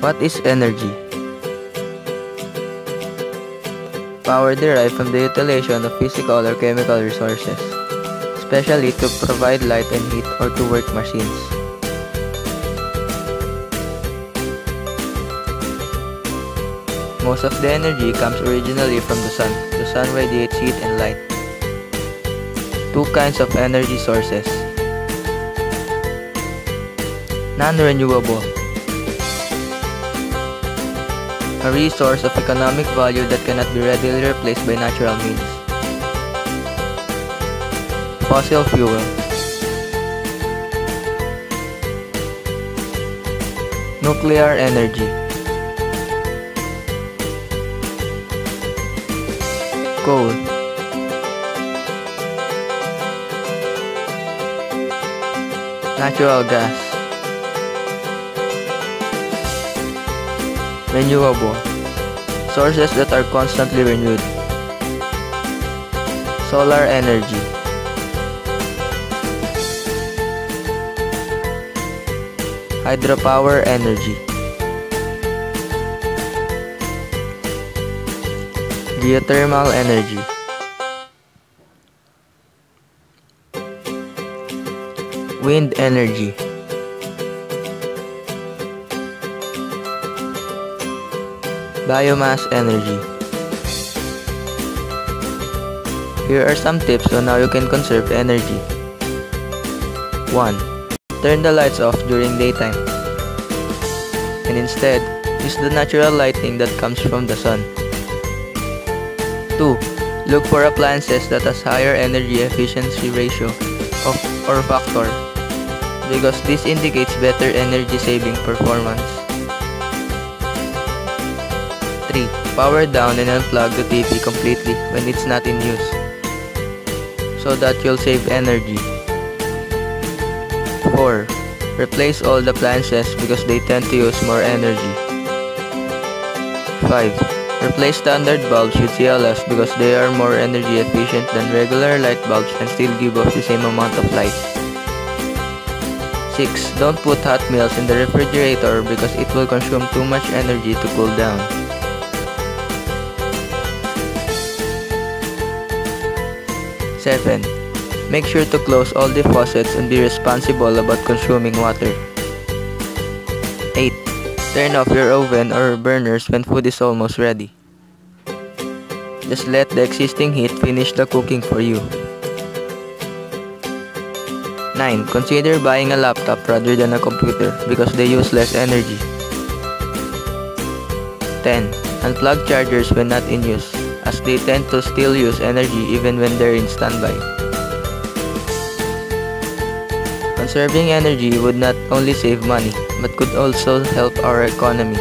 What is energy? Power derived from the utilization of physical or chemical resources, especially to provide light and heat or to work machines. Most of the energy comes originally from the sun. The sun radiates heat and light. Two kinds of energy sources. Non-renewable. A resource of economic value that cannot be readily replaced by natural means. Fossil fuel. Nuclear energy. Coal. Natural gas. Renewable. Sources that are constantly renewed. Solar energy. Hydropower energy. Geothermal energy. Wind energy. Biomass energy. Here are some tips on how you can conserve energy. 1. Turn the lights off during daytime. And instead, use the natural lighting that comes from the sun. 2. Look for appliances that has higher energy efficiency ratio of or factor because this indicates better energy saving performance. Power down and unplug the TV completely when it's not in use so that you'll save energy. 4. Replace all the appliances because they tend to use more energy. 5. Replace standard bulbs with CLS because they are more energy efficient than regular light bulbs and still give off the same amount of light. 6. Don't put hot meals in the refrigerator because it will consume too much energy to cool down. 7. Make sure to close all the faucets and be responsible about consuming water. 8. Turn off your oven or burners when food is almost ready. Just let the existing heat finish the cooking for you. 9. Consider buying a laptop rather than a computer because they use less energy. 10. Unplug chargers when not in use as they tend to still use energy even when they're in standby. Conserving energy would not only save money but could also help our economy.